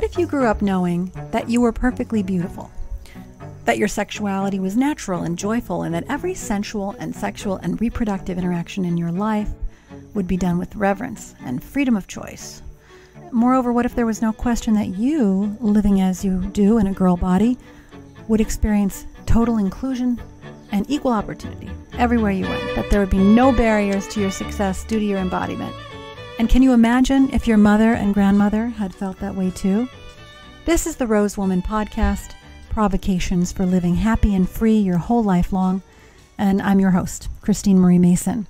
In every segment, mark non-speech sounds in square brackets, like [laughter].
What if you grew up knowing that you were perfectly beautiful? That your sexuality was natural and joyful, and that every sensual and sexual and reproductive interaction in your life would be done with reverence and freedom of choice. Moreover, what if there was no question that you, living as you do in a girl body, would experience total inclusion and equal opportunity everywhere you went? That there would be no barriers to your success due to your embodiment? And can you imagine if your mother and grandmother had felt that way too? This is the Rose Woman Podcast Provocations for Living Happy and Free Your Whole Life Long. And I'm your host, Christine Marie Mason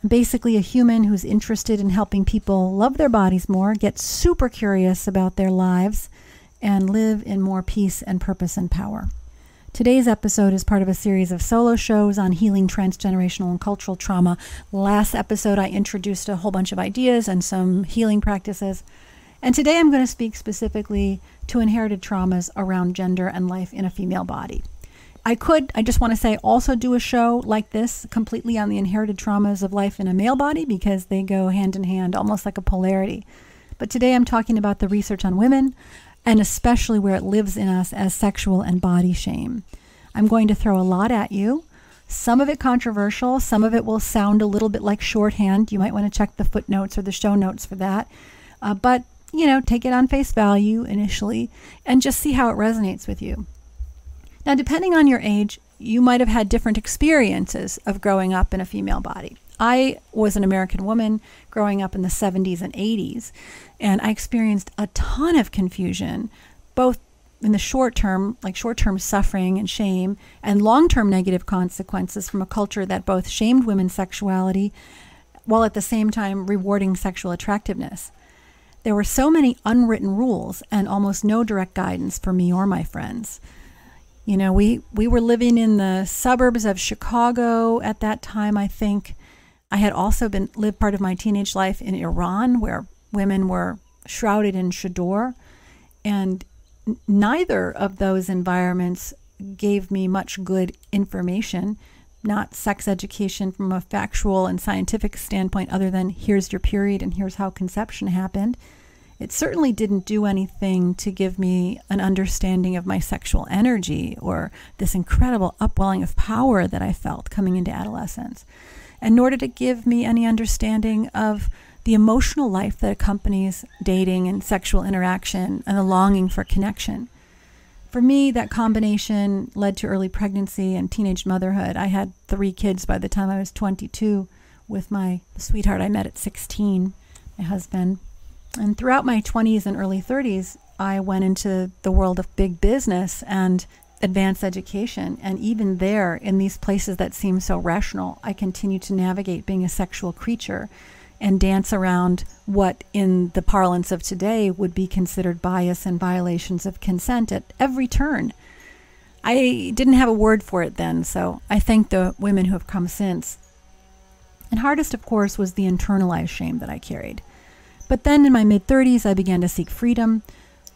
I'm basically a human who's interested in helping people love their bodies more, get super curious about their lives, and live in more peace and purpose and power. Today's episode is part of a series of solo shows on healing transgenerational and cultural trauma. Last episode, I introduced a whole bunch of ideas and some healing practices. And today, I'm going to speak specifically to inherited traumas around gender and life in a female body. I could, I just want to say, also do a show like this completely on the inherited traumas of life in a male body because they go hand in hand, almost like a polarity. But today I'm talking about the research on women and especially where it lives in us as sexual and body shame. I'm going to throw a lot at you. Some of it controversial, some of it will sound a little bit like shorthand. You might want to check the footnotes or the show notes for that. Uh, but, you know, take it on face value initially and just see how it resonates with you. Now, depending on your age, you might have had different experiences of growing up in a female body. I was an American woman growing up in the 70s and 80s, and I experienced a ton of confusion, both in the short term, like short term suffering and shame, and long term negative consequences from a culture that both shamed women's sexuality while at the same time rewarding sexual attractiveness. There were so many unwritten rules and almost no direct guidance for me or my friends. You know, we, we were living in the suburbs of Chicago at that time, I think. I had also been lived part of my teenage life in Iran where women were shrouded in chador. And neither of those environments gave me much good information, not sex education from a factual and scientific standpoint, other than here's your period and here's how conception happened it certainly didn't do anything to give me an understanding of my sexual energy or this incredible upwelling of power that I felt coming into adolescence, and nor did it give me any understanding of the emotional life that accompanies dating and sexual interaction and the longing for connection. For me, that combination led to early pregnancy and teenage motherhood. I had three kids by the time I was 22 with my sweetheart I met at 16, my husband. And throughout my 20s and early 30s, I went into the world of big business and advanced education. And even there, in these places that seem so rational, I continue to navigate being a sexual creature and dance around what, in the parlance of today, would be considered bias and violations of consent at every turn. I didn't have a word for it then, so I thank the women who have come since. And hardest, of course, was the internalized shame that I carried. But then in my mid 30s, I began to seek freedom,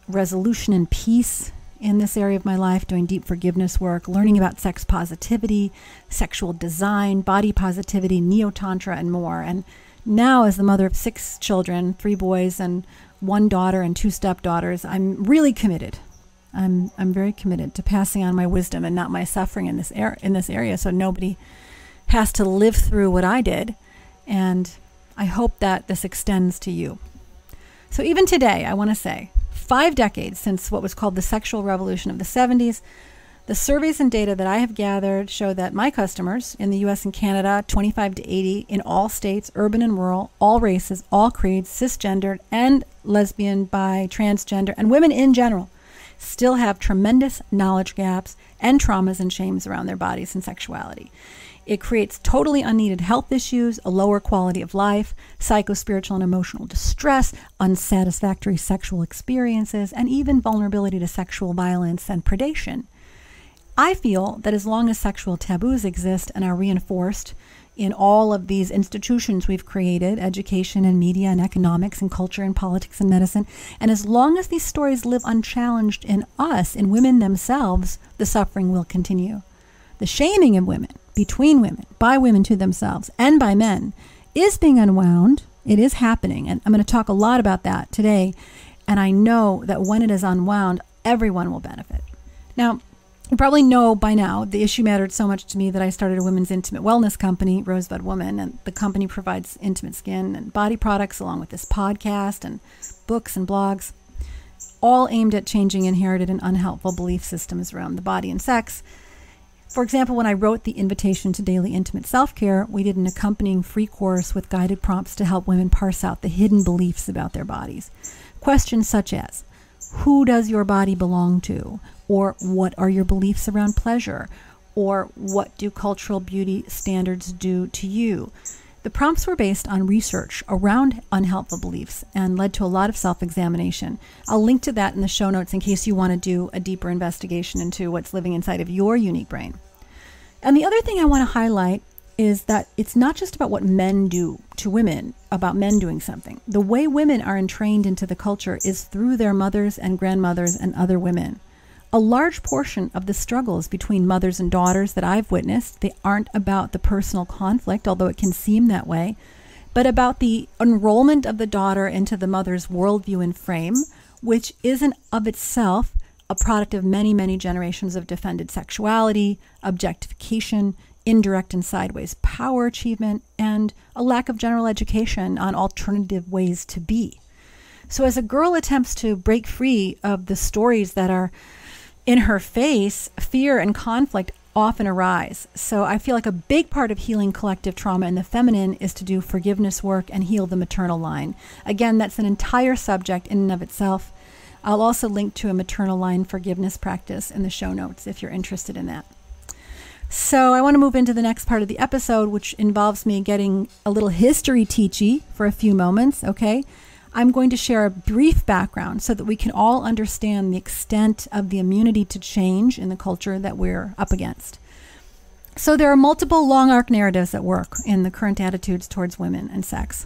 resolution, and peace in this area of my life, doing deep forgiveness work, learning about sex positivity, sexual design, body positivity, neo tantra, and more. And now, as the mother of six children, three boys and one daughter and two stepdaughters, I'm really committed. I'm I'm very committed to passing on my wisdom and not my suffering in this in this area, so nobody has to live through what I did. And I hope that this extends to you. So even today, I want to say, five decades since what was called the sexual revolution of the 70s, the surveys and data that I have gathered show that my customers in the US and Canada, 25 to 80, in all states, urban and rural, all races, all creeds, cisgendered and lesbian, bi, transgender, and women in general, still have tremendous knowledge gaps and traumas and shames around their bodies and sexuality. It creates totally unneeded health issues, a lower quality of life, psychospiritual and emotional distress, unsatisfactory sexual experiences, and even vulnerability to sexual violence and predation. I feel that as long as sexual taboos exist and are reinforced in all of these institutions we've created education and media and economics and culture and politics and medicine and as long as these stories live unchallenged in us, in women themselves, the suffering will continue. The shaming of women, between women, by women to themselves, and by men is being unwound. It is happening. And I'm going to talk a lot about that today. And I know that when it is unwound, everyone will benefit. Now, you probably know by now the issue mattered so much to me that I started a women's intimate wellness company, Rosebud Woman, and the company provides intimate skin and body products along with this podcast and books and blogs, all aimed at changing inherited and unhelpful belief systems around the body and sex. For example, when I wrote the invitation to daily intimate self care, we did an accompanying free course with guided prompts to help women parse out the hidden beliefs about their bodies. Questions such as Who does your body belong to? Or what are your beliefs around pleasure? Or what do cultural beauty standards do to you? The prompts were based on research around unhelpful beliefs and led to a lot of self examination. I'll link to that in the show notes in case you want to do a deeper investigation into what's living inside of your unique brain. And the other thing I want to highlight is that it's not just about what men do to women, about men doing something. The way women are entrained into the culture is through their mothers and grandmothers and other women a large portion of the struggles between mothers and daughters that I've witnessed, they aren't about the personal conflict, although it can seem that way, but about the enrollment of the daughter into the mother's worldview and frame, which isn't of itself a product of many, many generations of defended sexuality, objectification, indirect and sideways power achievement, and a lack of general education on alternative ways to be. So, as a girl attempts to break free of the stories that are in her face, fear and conflict often arise. So I feel like a big part of healing collective trauma in the feminine is to do forgiveness work and heal the maternal line. Again, that's an entire subject in and of itself. I'll also link to a maternal line forgiveness practice in the show notes if you're interested in that. So I want to move into the next part of the episode, which involves me getting a little history teachy for a few moments, okay? I'm going to share a brief background so that we can all understand the extent of the immunity to change in the culture that we're up against. So, there are multiple long arc narratives at work in the current attitudes towards women and sex.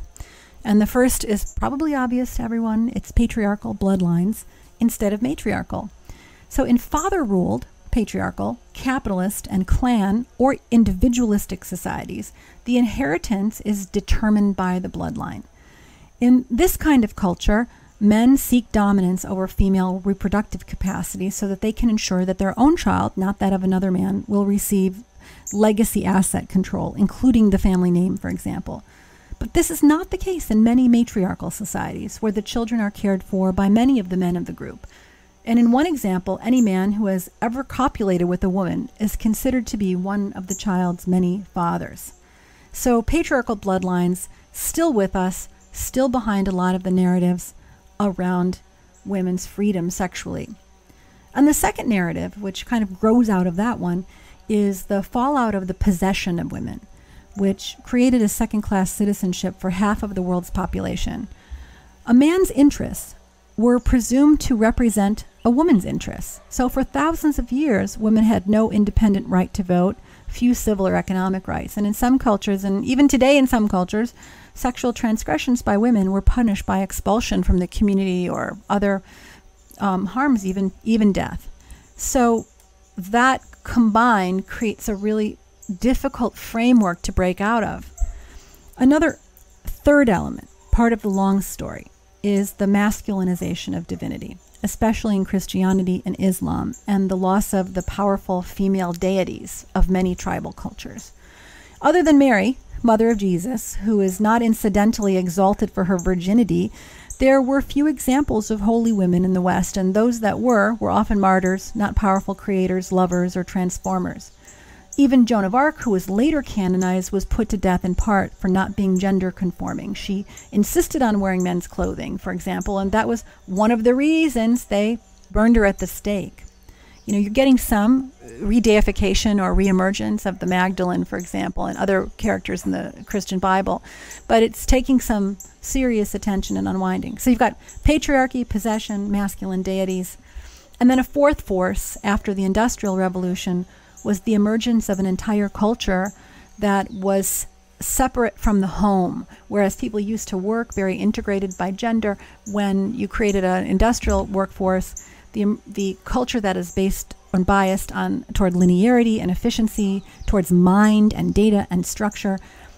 And the first is probably obvious to everyone it's patriarchal bloodlines instead of matriarchal. So, in father ruled, patriarchal, capitalist, and clan or individualistic societies, the inheritance is determined by the bloodline. In this kind of culture, men seek dominance over female reproductive capacity so that they can ensure that their own child, not that of another man, will receive legacy asset control, including the family name, for example. But this is not the case in many matriarchal societies where the children are cared for by many of the men of the group. And in one example, any man who has ever copulated with a woman is considered to be one of the child's many fathers. So patriarchal bloodlines still with us still behind a lot of the narratives around women's freedom sexually. And the second narrative, which kind of grows out of that one, is the fallout of the possession of women, which created a second class citizenship for half of the world's population. A man's interests were presumed to represent a woman's interests. So, for thousands of years, women had no independent right to vote, few civil or economic rights. And in some cultures, and even today in some cultures, sexual transgressions by women were punished by expulsion from the community or other um, harms, even even death. So that combined creates a really difficult framework to break out of. Another third element, part of the long story, is the masculinization of divinity, especially in Christianity and Islam, and the loss of the powerful female deities of many tribal cultures. Other than Mary, mother of Jesus, who is not incidentally exalted for her virginity, there were few examples of holy women in the West, and those that were were often martyrs, not powerful creators, lovers, or transformers. Even Joan of Arc, who was later canonized, was put to death in part for not being gender conforming. She insisted on wearing men's clothing, for example, and that was one of the reasons they burned her at the stake you know, you're getting some redeification or reemergence of the Magdalene, for example, and other characters in the Christian Bible, but it's taking some serious attention and unwinding. So you've got patriarchy, possession, masculine deities, and then a fourth force after the Industrial Revolution was the emergence of an entire culture that was separate from the home. Whereas people used to work very integrated by gender, when you created an industrial workforce, the, the culture that is based and biased on toward linearity and efficiency, towards mind and data and structure,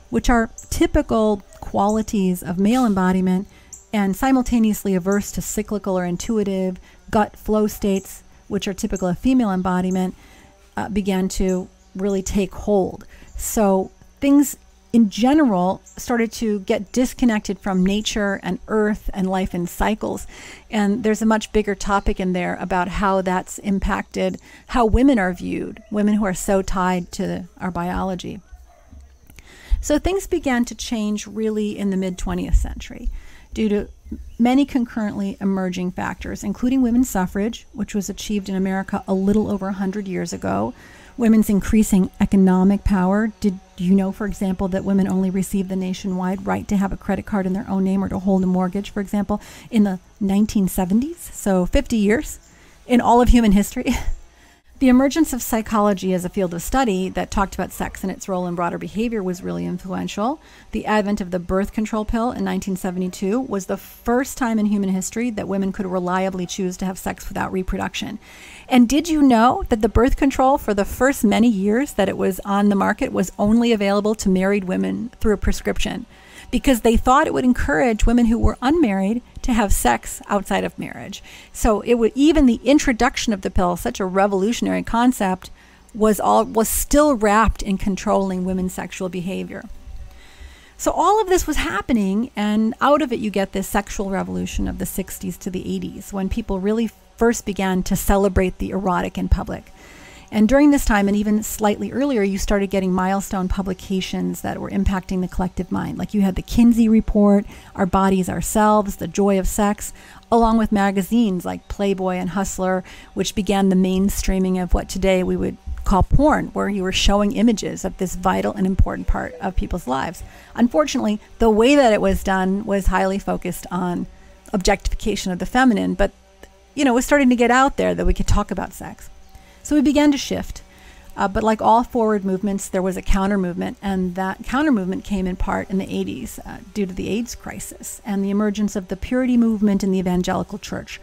which are typical qualities of male embodiment, and simultaneously averse to cyclical or intuitive gut flow states, which are typical of female embodiment, uh, began to really take hold. So things in general started to get disconnected from nature and earth and life in cycles. And there's a much bigger topic in there about how that's impacted how women are viewed, women who are so tied to our biology. So things began to change really in the mid 20th century due to many concurrently emerging factors, including women's suffrage, which was achieved in America a little over 100 years ago, women's increasing economic power. Did you know, for example, that women only received the nationwide right to have a credit card in their own name or to hold a mortgage, for example, in the 1970s? So 50 years in all of human history. [laughs] The emergence of psychology as a field of study that talked about sex and its role in broader behavior was really influential. The advent of the birth control pill in 1972 was the first time in human history that women could reliably choose to have sex without reproduction. And did you know that the birth control for the first many years that it was on the market was only available to married women through a prescription? Because they thought it would encourage women who were unmarried to have sex outside of marriage. So it would even the introduction of the pill, such a revolutionary concept, was all was still wrapped in controlling women's sexual behavior. So all of this was happening, and out of it, you get this sexual revolution of the 60s to the 80s when people really first began to celebrate the erotic in public. And during this time, and even slightly earlier, you started getting milestone publications that were impacting the collective mind. Like you had the Kinsey Report, Our Bodies, Ourselves, The Joy of Sex, along with magazines like Playboy and Hustler, which began the mainstreaming of what today we would call porn, where you were showing images of this vital and important part of people's lives. Unfortunately, the way that it was done was highly focused on objectification of the feminine, but you know, it was starting to get out there that we could talk about sex. So we began to shift. Uh, but like all forward movements, there was a counter movement, and that counter movement came in part in the 80s uh, due to the AIDS crisis and the emergence of the purity movement in the evangelical church.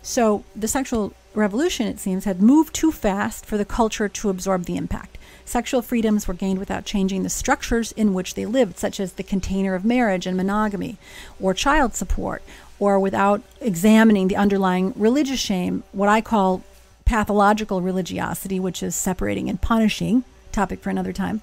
So the sexual revolution, it seems, had moved too fast for the culture to absorb the impact. Sexual freedoms were gained without changing the structures in which they lived, such as the container of marriage and monogamy, or child support, or without examining the underlying religious shame, what I call pathological religiosity, which is separating and punishing, topic for another time,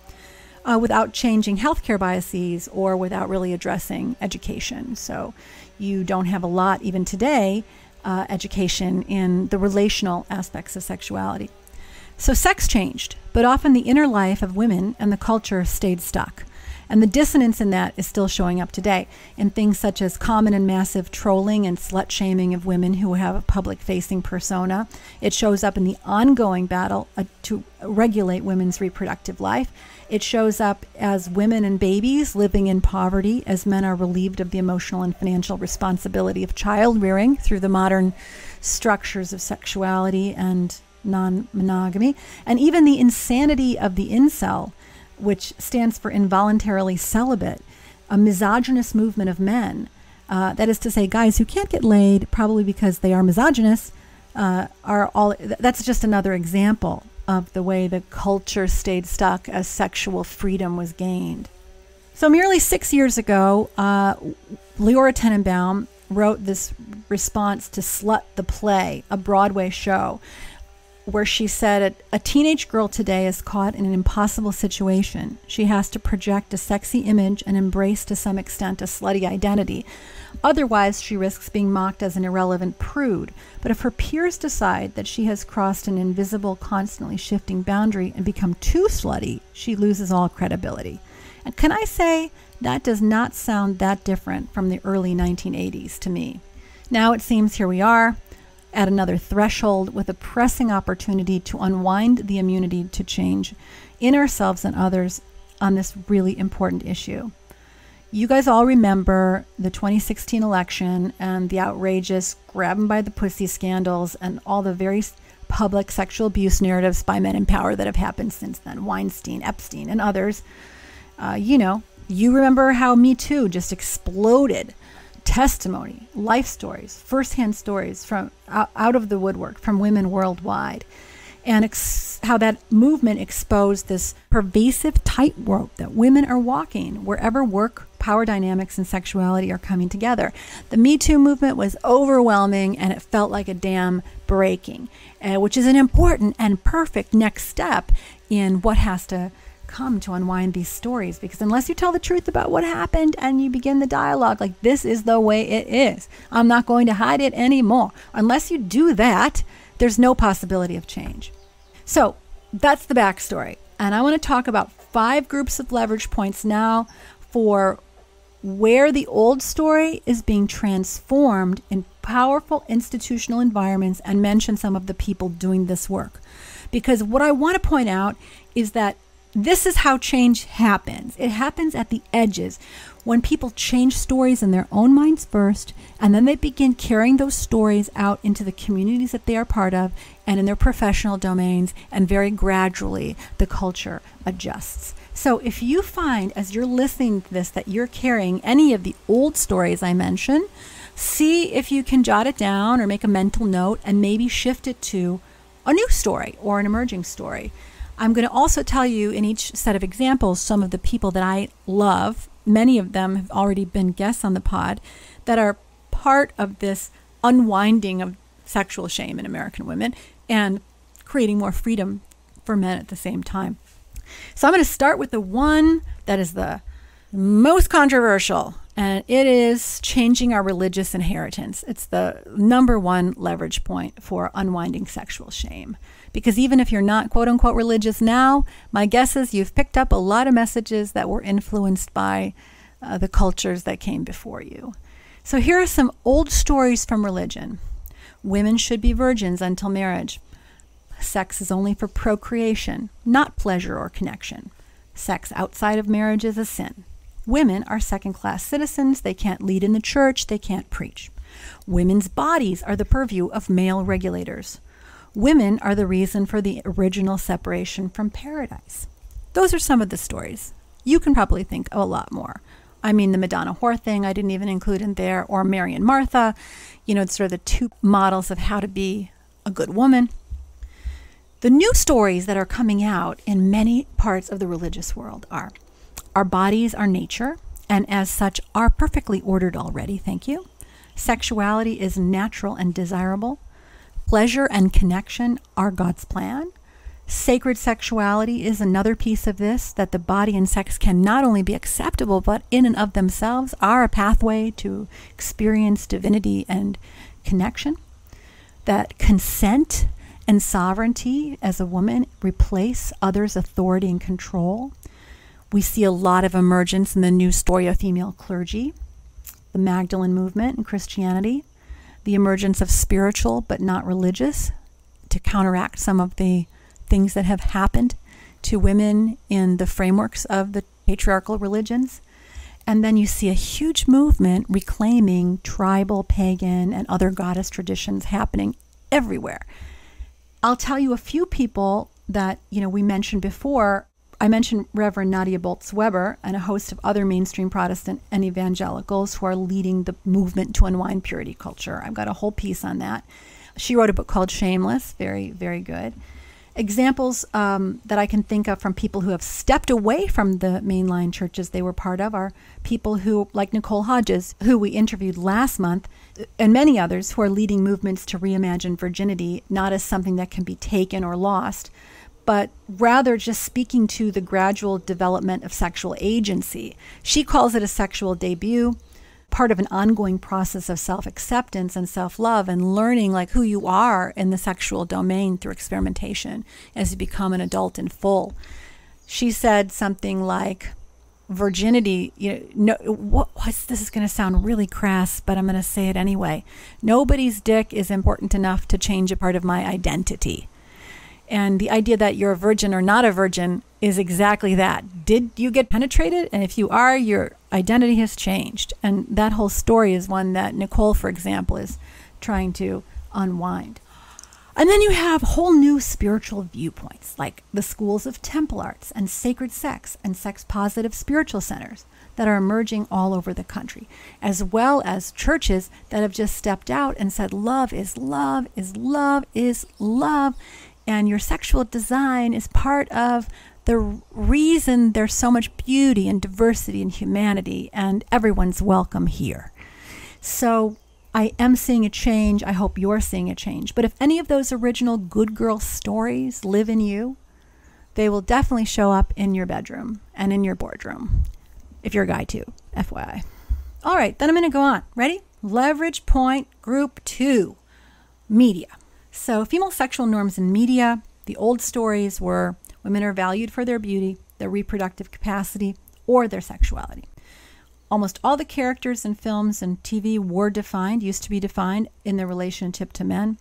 uh, without changing healthcare biases or without really addressing education. So you don't have a lot, even today, uh, education in the relational aspects of sexuality. So sex changed, but often the inner life of women and the culture stayed stuck. And the dissonance in that is still showing up today in things such as common and massive trolling and slut shaming of women who have a public facing persona. It shows up in the ongoing battle uh, to regulate women's reproductive life. It shows up as women and babies living in poverty as men are relieved of the emotional and financial responsibility of child rearing through the modern structures of sexuality and non monogamy, and even the insanity of the incel which stands for involuntarily celibate, a misogynist movement of men. Uh, that is to say, guys who can't get laid, probably because they are misogynists, uh, are all. That's just another example of the way the culture stayed stuck as sexual freedom was gained. So, merely six years ago, uh, Leora Tanenbaum wrote this response to Slut the Play, a Broadway show, where she said a teenage girl today is caught in an impossible situation. She has to project a sexy image and embrace to some extent a slutty identity. Otherwise, she risks being mocked as an irrelevant prude. But if her peers decide that she has crossed an invisible, constantly shifting boundary and become too slutty, she loses all credibility. And can I say that does not sound that different from the early 1980s to me? Now it seems here we are, at another threshold with a pressing opportunity to unwind the immunity to change in ourselves and others on this really important issue. You guys all remember the 2016 election and the outrageous grab 'em by the pussy scandals and all the very public sexual abuse narratives by men in power that have happened since then Weinstein, Epstein, and others. Uh, you know, you remember how Me Too just exploded testimony, life stories, firsthand stories from out of the woodwork from women worldwide, and ex- how that movement exposed this pervasive tightrope that women are walking wherever work, power dynamics and sexuality are coming together. The Me Too movement was overwhelming and it felt like a dam breaking, uh, which is an important and perfect next step in what has to come to unwind these stories because unless you tell the truth about what happened and you begin the dialogue like this is the way it is. I'm not going to hide it anymore. Unless you do that there's no possibility of change. So that's the backstory. And i want to talk about five groups of leverage points now for where the old story is being transformed in powerful institutional environments and mention some of the people doing this work. Because what i want to point out is that this is how change happens. It happens at the edges when people change stories in their own minds first, and then they begin carrying those stories out into the communities that they are part of and in their professional domains, and very gradually the culture adjusts. So if you find as you're listening to this that you're carrying any of the old stories I mentioned, see if you can jot it down or make a mental note and maybe shift it to a new story or an emerging story. I'm going to also tell you in each set of examples some of the people that I love. Many of them have already been guests on the pod that are part of this unwinding of sexual shame in American women and creating more freedom for men at the same time. So I'm going to start with the one that is the most controversial, and it is changing our religious inheritance. It's the number one leverage point for unwinding sexual shame. Because even if you're not quote unquote religious now, my guess is you've picked up a lot of messages that were influenced by uh, the cultures that came before you. So here are some old stories from religion Women should be virgins until marriage. Sex is only for procreation, not pleasure or connection. Sex outside of marriage is a sin. Women are second class citizens. They can't lead in the church, they can't preach. Women's bodies are the purview of male regulators. Women are the reason for the original separation from paradise. Those are some of the stories. You can probably think of a lot more. I mean, the Madonna whore thing, I didn't even include in there, or Mary and Martha. You know, sort of the two models of how to be a good woman. The new stories that are coming out in many parts of the religious world are our bodies are nature, and as such are perfectly ordered already, thank you. Sexuality is natural and desirable. Pleasure and connection are God's plan. Sacred sexuality is another piece of this that the body and sex can not only be acceptable, but in and of themselves are a pathway to experience divinity and connection. That consent and sovereignty as a woman replace others' authority and control. We see a lot of emergence in the new story of female clergy, the Magdalene movement in Christianity, the emergence of spiritual but not religious to counteract some of the things that have happened to women in the frameworks of the patriarchal religions. And then you see a huge movement reclaiming tribal, pagan, and other goddess traditions happening everywhere. I'll tell you a few people that, you know, we mentioned before I mentioned Reverend Nadia Bolz Weber and a host of other mainstream Protestant and evangelicals who are leading the movement to unwind purity culture. I've got a whole piece on that. She wrote a book called Shameless, very, very good. Examples um, that I can think of from people who have stepped away from the mainline churches they were part of are people who, like Nicolle Hodges, who we interviewed last month, and many others who are leading movements to reimagine virginity not as something that can be taken or lost, but rather just speaking to the gradual development of sexual agency. She calls it a sexual debut, part of an ongoing process of self acceptance and self love and learning like who you are in the sexual domain through experimentation as you become an adult in full. She said something like, virginity you know no what, this is going to sound really crass but i'm going to say it anyway nobody's dick is important enough to change a part of my identity and the idea that you're a virgin or not a virgin is exactly that. Did you get penetrated? And if you are, your identity has changed. And that whole story is one that Nicolle, for example, is trying to unwind. And then you have whole new spiritual viewpoints, like the schools of temple arts and sacred sex and sex positive spiritual centers that are emerging all over the country, as well as churches that have just stepped out and said, Love is love, is love, is love and your sexual design is part of the reason there's so much beauty and diversity and humanity, and everyone's welcome here. So I am seeing a change. I hope you're seeing a change. But if any of those original good girl stories live in you, they will definitely show up in your bedroom and in your boardroom. If you're a guy too, FYI. All right, then I'm going to go on. Ready? Leverage point group two media. So, female sexual norms in media, the old stories were women are valued for their beauty, their reproductive capacity, or their sexuality. Almost all the characters in films and TV were defined, used to be defined in their relationship to men.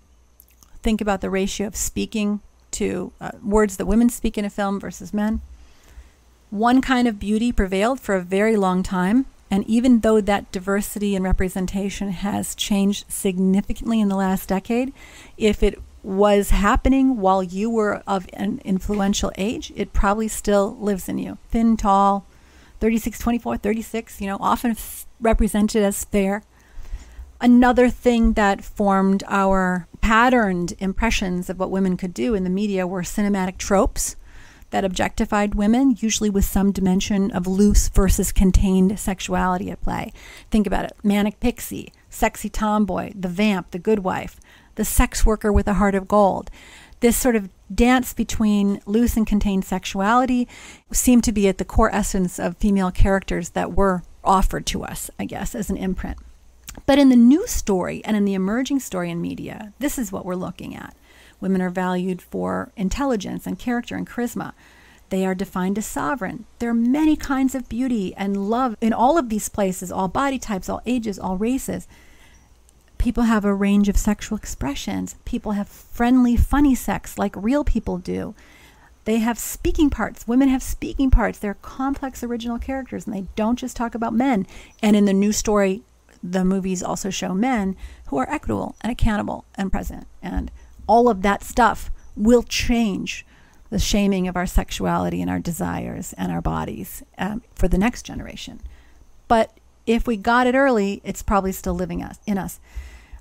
Think about the ratio of speaking to uh, words that women speak in a film versus men. One kind of beauty prevailed for a very long time, and even though that diversity and representation has changed significantly in the last decade, if it was happening while you were of an influential age, it probably still lives in you. Thin, tall, 36, 24, 36, you know, often represented as fair. Another thing that formed our patterned impressions of what women could do in the media were cinematic tropes that objectified women, usually with some dimension of loose versus contained sexuality at play. Think about it manic pixie, sexy tomboy, the vamp, the good wife, the sex worker with a heart of gold this sort of dance between loose and contained sexuality seemed to be at the core essence of female characters that were offered to us, I guess, as an imprint. But in the new story and in the emerging story in media, this is what we're looking at. Women are valued for intelligence and character and charisma. They are defined as sovereign. There are many kinds of beauty and love in all of these places, all body types, all ages, all races. People have a range of sexual expressions. People have friendly, funny sex like real people do. They have speaking parts. Women have speaking parts. They're complex, original characters, and they don't just talk about men. And in the new story, the movies also show men who are equitable and accountable and present. And all of that stuff will change the shaming of our sexuality and our desires and our bodies um, for the next generation. But if we got it early, it's probably still living us in us.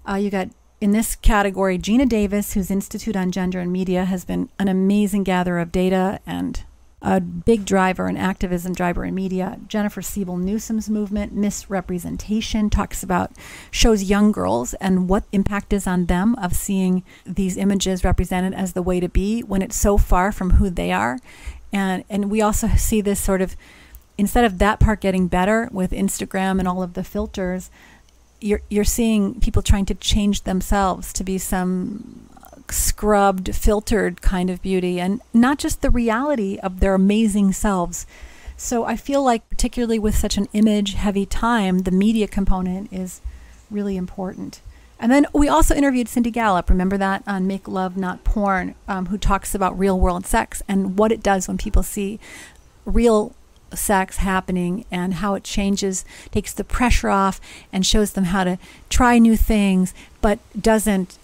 Uh, you got in this category Geena Davis, whose Institute on Gender and Media has been an amazing gatherer of data and a big driver and activism driver in media. Jennifer Siebel Newsom's movement, Miss Representation, talks about, shows young girls and what impact is on them of seeing these images represented as the way to be when it's so far from who they are. And, and we also see this sort of, instead of that part getting better with Instagram and all of the filters, you're you're seeing people trying to change themselves to be some scrubbed, filtered kind of beauty, and not just the reality of their amazing selves. So I feel like, particularly with such an image-heavy time, the media component is really important. And then we also interviewed Cindy Gallop, remember that on Make Love Not Porn, um, who talks about real world sex and what it does when people see real sex happening and how it changes, takes the pressure off, and shows them how to try new things, but doesn't,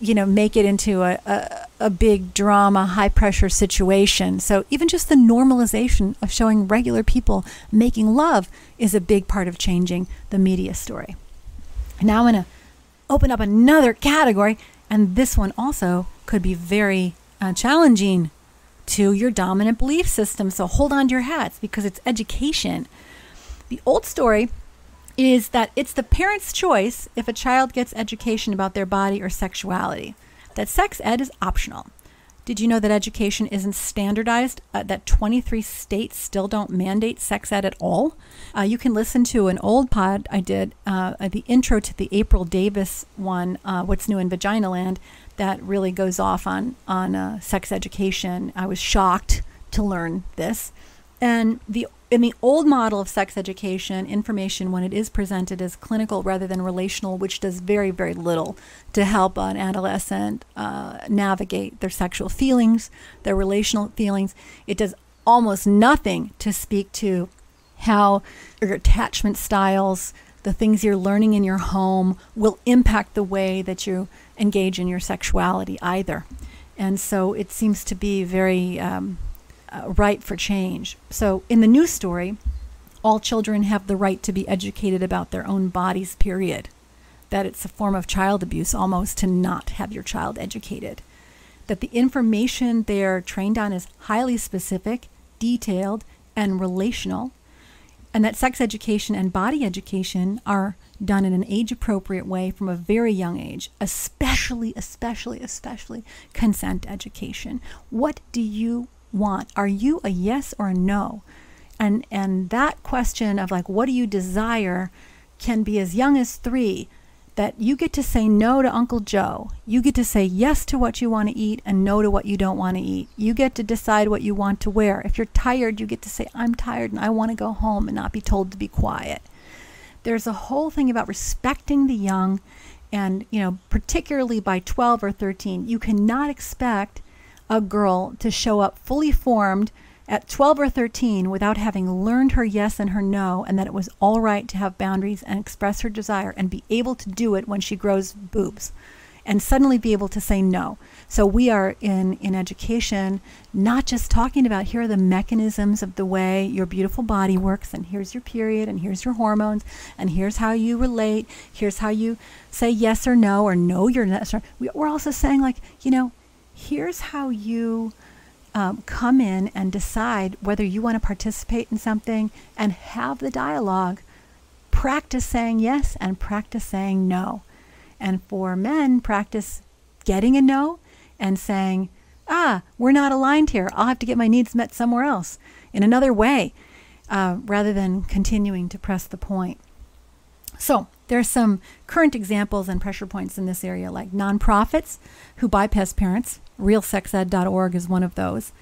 you know, make it into a, a, a big drama, high pressure situation. So even just the normalization of showing regular people making love is a big part of changing the media story. Now I'm going to open up another category, and this one also could be very uh, challenging to your dominant belief system. So hold on to your hats because it's education. The old story is that it's the parent's choice if a child gets education about their body or sexuality, that sex ed is optional. Did you know that education isn't standardized? Uh, that 23 states still don't mandate sex ed at all? Uh, you can listen to an old pod I did, uh, the intro to the April Davis one, uh, What's New in Vagina Land, that really goes off on, on uh, sex education. I was shocked to learn this. And the in the old model of sex education, information, when it is presented as clinical rather than relational, which does very, very little to help an adolescent uh, navigate their sexual feelings, their relational feelings, it does almost nothing to speak to how your attachment styles, the things you're learning in your home, will impact the way that you engage in your sexuality either. And so it seems to be very. Um, uh, ripe for change. So in the new story, all children have the right to be educated about their own bodies, period. That it's a form of child abuse almost to not have your child educated. that the information they're trained on is highly specific, detailed, and relational, and that sex education and body education are done in an age appropriate way from a very young age, especially, especially, especially consent education. What do you want? Are you a yes or a no? And and that question of like what do you desire can be as young as 3 that you get to say no to Uncle Joe. You get to say yes to what you want to eat and no to what you don't want to eat. You get to decide what you want to wear. If you're tired, you get to say I'm tired and I want to go home and not be told to be quiet. There's a whole thing about respecting the young and, you know, particularly by 12 or 13, you cannot expect a girl to show up fully formed at 12 or 13 without having learned her yes and her no, and that it was all right to have boundaries and express her desire and be able to do it when she grows boobs and suddenly be able to say no. So we are in in education not just talking about here are the mechanisms of the way your beautiful body works and here's your period and here's your hormones and here's how you relate, here's how you say yes or no or no you're not. We're also saying like, you know, here's how you um, come in and decide whether you want to participate in something and have the dialogue. Practice saying yes and practice saying no. And for men, practice getting a no and saying, ah, we're not aligned here. I'll have to get my needs met somewhere else in another way, uh, rather than continuing to press the point. So, there are some current examples and pressure points in this area, like nonprofits who bypass parents. RealSexEd.org is one of those.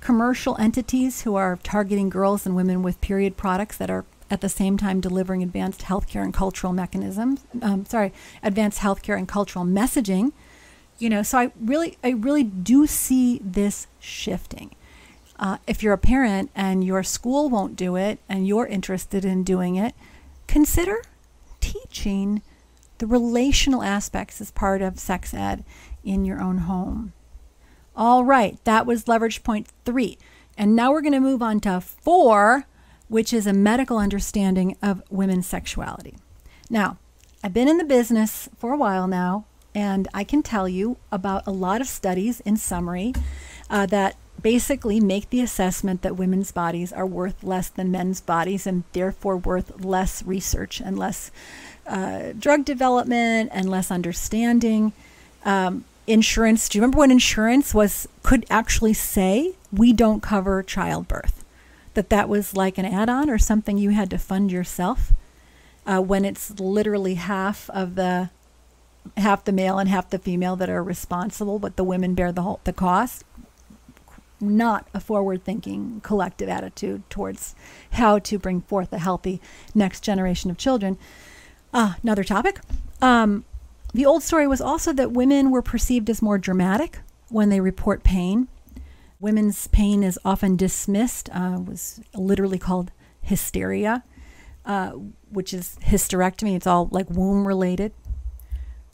Commercial entities who are targeting girls and women with period products that are at the same time delivering advanced healthcare and cultural mechanisms. Um, sorry, advanced healthcare and cultural messaging. You know, so I really, I really do see this shifting. Uh, if you're a parent and your school won't do it and you're interested in doing it, consider teaching the relational aspects as part of sex ed in your own home. All right, that was leverage point three. And now we're going to move on to four, which is a medical understanding of women's sexuality. Now, I've been in the business for a while now, and I can tell you about a lot of studies in summary uh, that basically make the assessment that women's bodies are worth less than men's bodies and therefore worth less research and less uh, drug development and less understanding. Um, insurance. Do you remember when insurance was could actually say we don't cover childbirth? That that was like an add-on or something you had to fund yourself. Uh, when it's literally half of the half the male and half the female that are responsible, but the women bear the whole the cost not a forward thinking collective attitude towards how to bring forth a healthy next generation of children. Uh, another topic. Um, the old story was also that women were perceived as more dramatic when they report pain. Women's pain is often dismissed, uh, was literally called hysteria, uh, which is hysterectomy. It's all like womb related.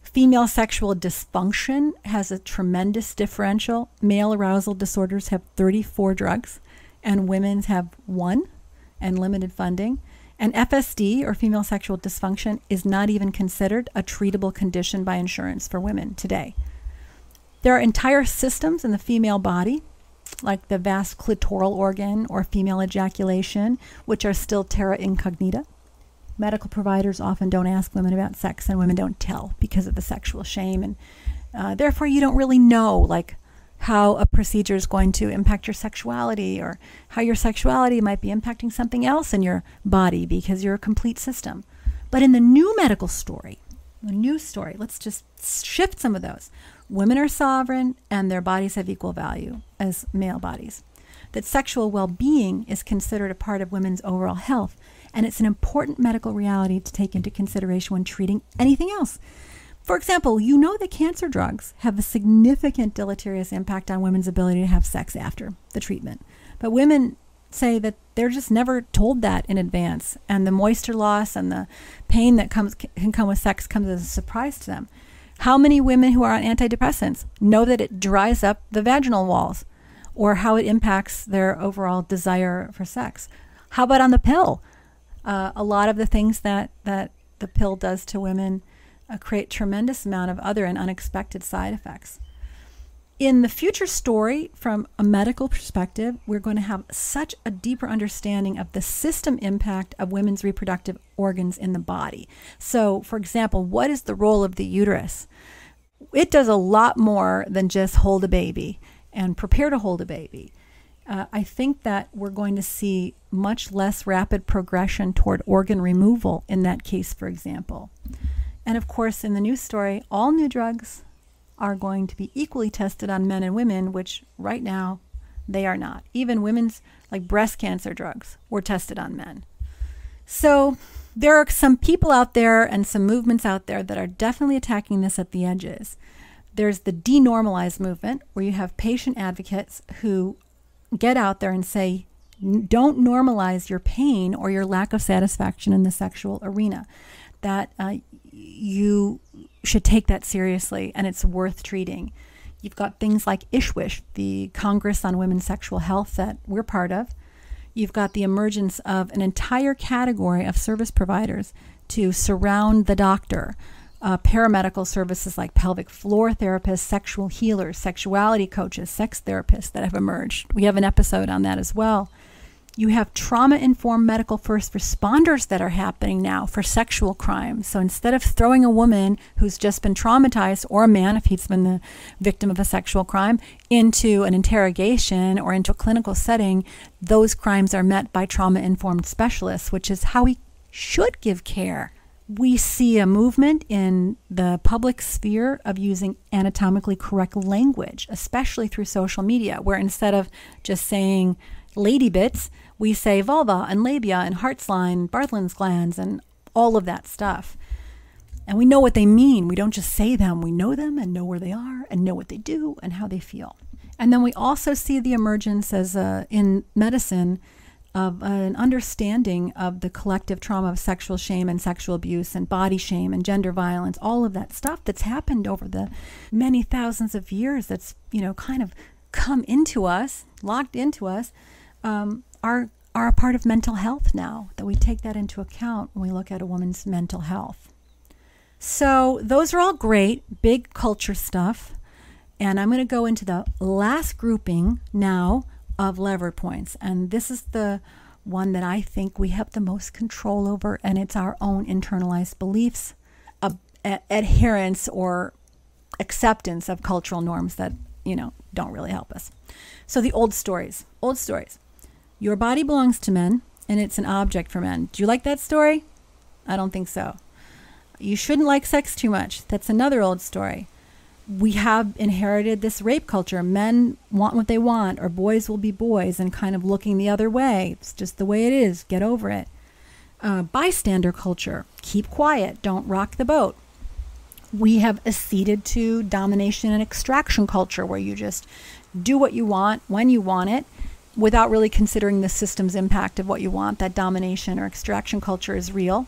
Female sexual dysfunction has a tremendous differential. Male arousal disorders have 34 drugs, and women's have one and limited funding. And FSD, or female sexual dysfunction, is not even considered a treatable condition by insurance for women today. There are entire systems in the female body, like the vas clitoral organ or female ejaculation, which are still terra incognita medical providers often don't ask women about sex and women don't tell because of the sexual shame and uh, therefore you don't really know like how a procedure is going to impact your sexuality or how your sexuality might be impacting something else in your body because you're a complete system. But in the new medical story the new story let's just shift some of those. Women are sovereign and their bodies have equal value as male bodies. That sexual well-being is considered a part of women's overall health and it's an important medical reality to take into consideration when treating anything else. For example, you know that cancer drugs have a significant deleterious impact on women's ability to have sex after the treatment. But women say that they're just never told that in advance, and the moisture loss and the pain that comes can come with sex comes as a surprise to them. How many women who are on antidepressants know that it dries up the vaginal walls or how it impacts their overall desire for sex? How about on the pill? uh, a lot of the things that, that the pill does to women uh, create tremendous amount of other and unexpected side effects. in the future story, from a medical perspective, we're going to have such a deeper understanding of the system impact of women's reproductive organs in the body. So, for example, what is the role of the uterus? It does a lot more than just hold a baby and prepare to hold a baby. Uh, I think that we're going to see much less rapid progression toward organ removal in that case, for example. And of course, in the new story, all new drugs are going to be equally tested on men and women, which right now they are not. Even women's, like breast cancer drugs, were tested on men. So there are some people out there and some movements out there that are definitely attacking this at the edges. There's the denormalized movement, where you have patient advocates who get out there and say, don't normalize your pain or your lack of satisfaction in the sexual arena. That uh, you should take that seriously and it's worth treating. You've got things like ISSWSH, the Congress on Women's Sexual Health that we're part of. You've got the emergence of an entire category of service providers to surround the doctor. Uh, paramedical services like pelvic floor therapists, sexual healers, sexuality coaches, sex therapists that have emerged. We have an episode on that as well. You have trauma informed medical first responders that are happening now for sexual crimes. So instead of throwing a woman who's just been traumatized, or a man if he's been the victim of a sexual crime, into an interrogation or into a clinical setting, those crimes are met by trauma informed specialists, which is how we should give care. We see a movement in the public sphere of using anatomically correct language, especially through social media, where instead of just saying, lady bits, we say vulva and labia and Hart's-line, Bartholin's glands, and all of that stuff. And we know what they mean. We don't just say them, we know them and know where they are and know what they do and how they feel. And then we also see the emergence as a, in medicine of an understanding of the collective trauma of sexual shame and sexual abuse and body shame and gender violence, all of that stuff that's happened over the many thousands of years that's, you know, kind of come into us, locked into us um, are are a part of mental health now. That we take that into account when we look at a woman's mental health. So those are all great, big culture stuff. And I'm going to go into the last grouping now of lever points. And this is the one that I think we have the most control over, and it's our own internalized beliefs, adherence, or acceptance of cultural norms that, you know, don't really help us. So the old stories, old stories. Your body belongs to men, and it's an object for men. Do you like that story? I don't think so. You shouldn't like sex too much. That's another old story. We have inherited this rape culture. Men want what they want, or boys will be boys, and kind of looking the other way. It's just the way it is. Get over it. Uh, bystander culture. Keep quiet. Don't rock the boat. We have acceded to domination and extraction culture, where you just do what you want when you want it without really considering the system's impact of what you want. That domination or extraction culture is real.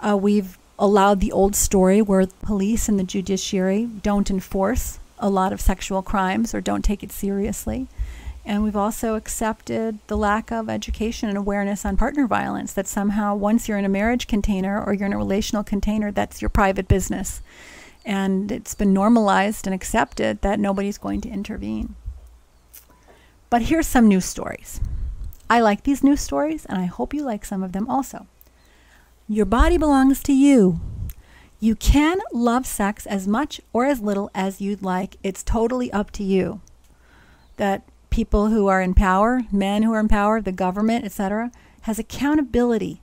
Uh, we've allowed the old story where police and the judiciary don't enforce a lot of sexual crimes or don't take it seriously. And we've also accepted the lack of education and awareness on partner violence that somehow, once you're in a marriage container or you're in a relational container, that's your private business. And it's been normalized and accepted that nobody's going to intervene. But here's some news stories. I like these news stories, and I hope you like some of them also. Your body belongs to you. You can love sex as much or as little as you'd like. It's totally up to you. That people who are in power, men who are in power, the government, etc., has accountability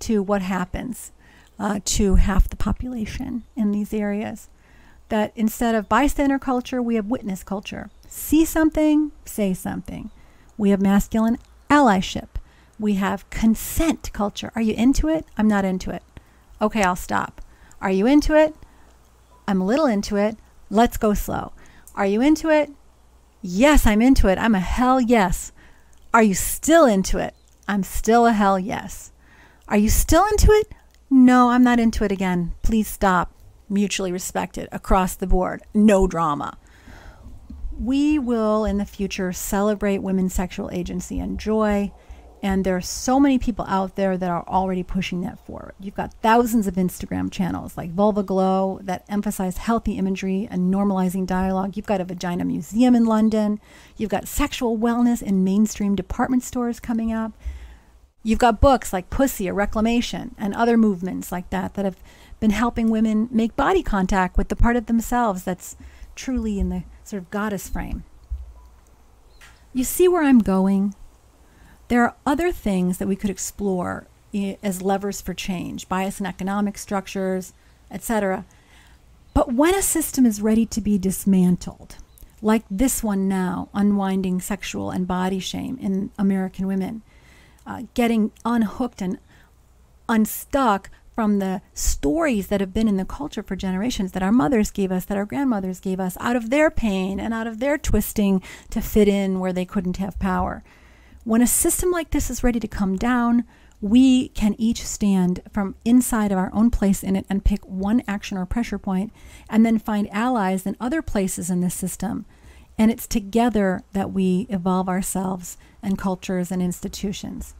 to what happens uh, to half the population in these areas. That instead of bystander culture, we have witness culture see something, say something. We have masculine allyship. We have consent culture. Are you into it? I'm not into it. Okay, I'll stop. Are you into it? I'm a little into it. Let's go slow. Are you into it? Yes, I'm into it. I'm a hell yes. Are you still into it? I'm still a hell yes. Are you still into it? No, I'm not into it again. Please stop. Mutually respected across the board. No drama we will in the future celebrate women's sexual agency and joy And there are so many people out there that are already pushing that forward. You've got thousands of Instagram channels like Vulva Glow that emphasize healthy imagery and normalizing dialogue. You've got a vagina museum in London. You've got sexual wellness in mainstream department stores coming up. You've got books like Pussy or Reclamation and other movements like that that have been helping women make body contact with the part of themselves that's truly in the sort of goddess frame. You see where I'm going? There are other things that we could explore as levers for change, bias in economic structures, etc. But when a system is ready to be dismantled, like this one now, unwinding sexual and body shame in American women, uh, getting unhooked and unstuck from the stories that have been in the culture for generations that our mothers gave us, that our grandmothers gave us, out of their pain and out of their twisting to fit in where they couldn't have power. When a system like this is ready to come down, we can each stand from inside of our own place in it and pick one action or pressure point and then find allies in other places in this system. And it's together that we evolve ourselves and cultures and institutions.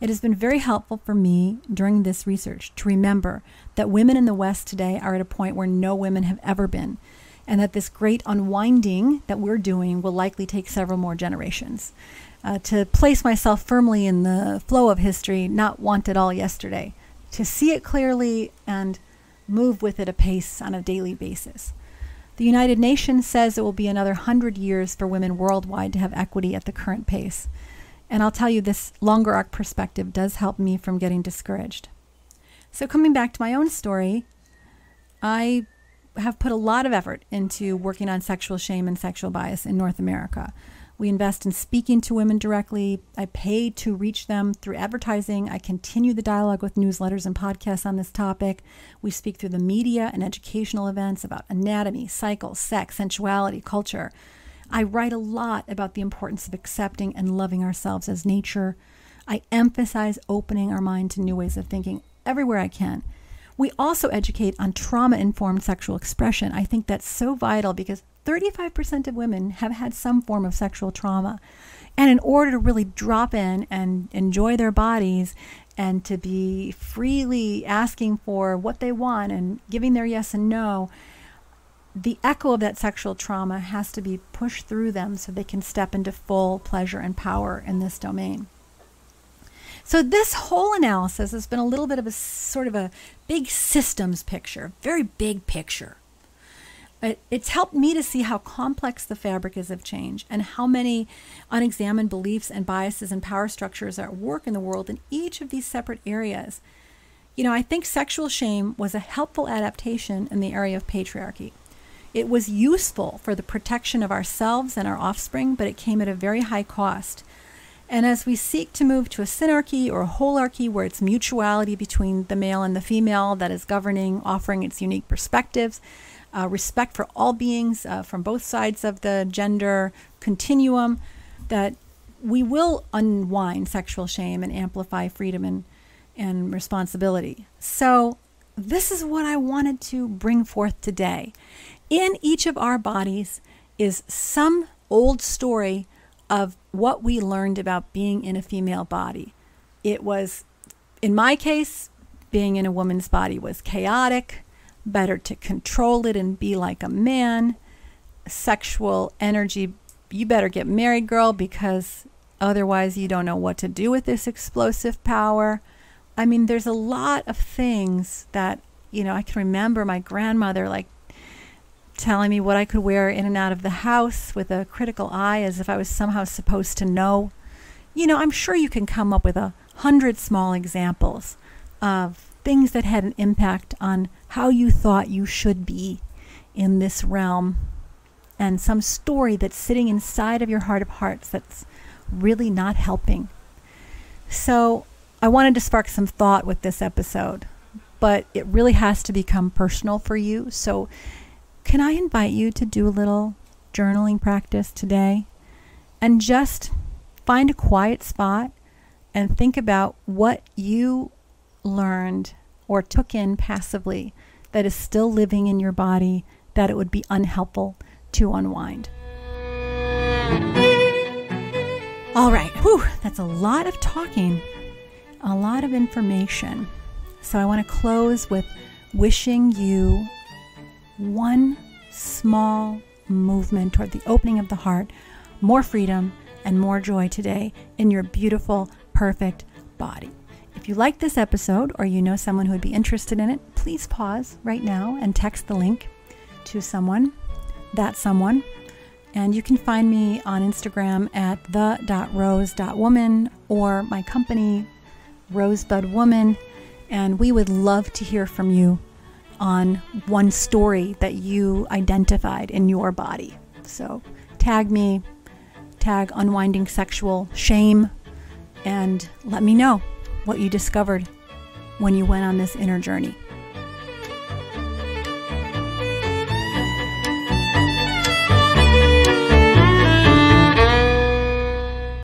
It has been very helpful for me during this research to remember that women in the West today are at a point where no women have ever been, and that this great unwinding that we're doing will likely take several more generations uh, to place myself firmly in the flow of history, not want it all yesterday, to see it clearly and move with it apace on a daily basis. The United Nations says it will be another hundred years for women worldwide to have equity at the current pace. And I'll tell you, this longer arc perspective does help me from getting discouraged. So, coming back to my own story, I have put a lot of effort into working on sexual shame and sexual bias in North America. We invest in speaking to women directly. I pay to reach them through advertising. I continue the dialogue with newsletters and podcasts on this topic. We speak through the media and educational events about anatomy, cycle, sex, sensuality, culture. I write a lot about the importance of accepting and loving ourselves as nature. I emphasize opening our mind to new ways of thinking everywhere I can. We also educate on trauma informed sexual expression. I think that's so vital because 35% of women have had some form of sexual trauma. And in order to really drop in and enjoy their bodies and to be freely asking for what they want and giving their yes and no, the echo of that sexual trauma has to be pushed through them so they can step into full pleasure and power in this domain. So, this whole analysis has been a little bit of a sort of a big systems picture, very big picture it, it's helped me to see how complex the fabric is of change and how many unexamined beliefs and biases and power structures are at work in the world in each of these separate areas. You know, I think sexual shame was a helpful adaptation in the area of patriarchy. It was useful for the protection of ourselves and our offspring, but it came at a very high cost. And as we seek to move to a synarchy or a holarchy where it's mutuality between the male and the female that is governing, offering its unique perspectives, uh, respect for all beings uh, from both sides of the gender continuum, that we will unwind sexual shame and amplify freedom and, and responsibility. So, this is what I wanted to bring forth today. In each of our bodies is some old story of what we learned about being in a female body. It was, in my case, being in a woman's body was chaotic, better to control it and be like a man. Sexual energy, you better get married, girl, because otherwise you don't know what to do with this explosive power. I mean, there's a lot of things that, you know, I can remember my grandmother like telling me what I could wear in and out of the house with a critical eye as if I was somehow supposed to know. You know, I'm sure you can come up with a hundred small examples of things that had an impact on how you thought you should be in this realm and some story that's sitting inside of your heart of hearts that's really not helping. So, I wanted to spark some thought with this episode, but it really has to become personal for you. So, can I invite you to do a little journaling practice today and just find a quiet spot and think about what you learned or took in passively that is still living in your body that it would be unhelpful to unwind. All right, whew, that's a lot of talking, a lot of information. So I want to close with wishing you one small movement toward the opening of the heart, more freedom and more joy today in your beautiful, perfect body. If you like this episode or you know someone who would be interested in it, please pause right now and text the link to someone, that someone. And you can find me on Instagram at the.rose.woman or my company, Rosebud Woman. And we would love to hear from you on one story that you identified in your body. So tag me, tag Unwinding Sexual Shame, and let me know what you discovered when you went on this inner journey.